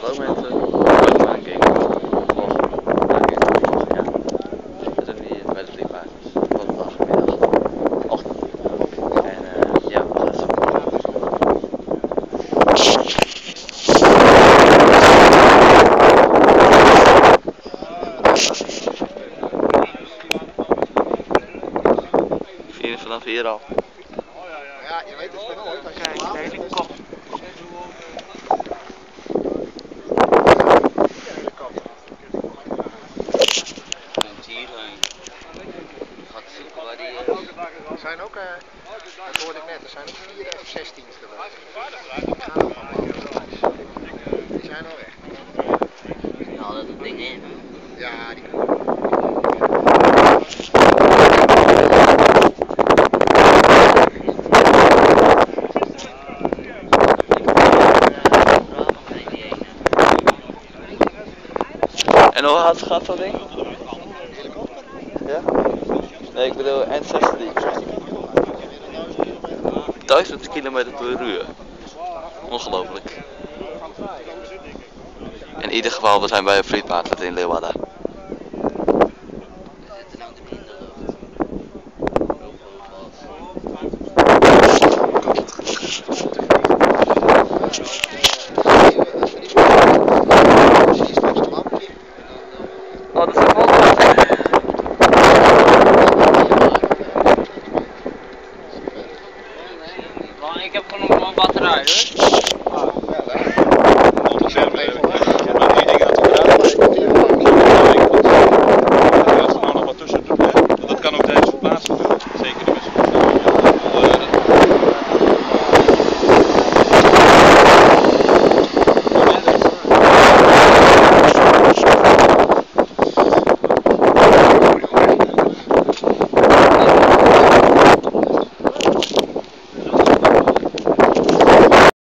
hallo mensen. Welkom bij een gamevlog. Een gamevlog, ja. We zijn hier bij de een middag. En eh ja. Vier vanaf hier al. Ja, je weet het nooit Kijk. Waar die. Er zijn ook, eh, dat hoorde ik net, er zijn ook vier F-16's geweest. Die zijn al weg. Nou, dat het ding in. Ja, die En hoe hard gaat dat ding? Ja? Ik bedoel N16. 1000 km per uur. Ongelooflijk. In ieder geval, we zijn bij een frietmarkt in Leeuwarden. Vamos aí que é eu não vou atrás, hein?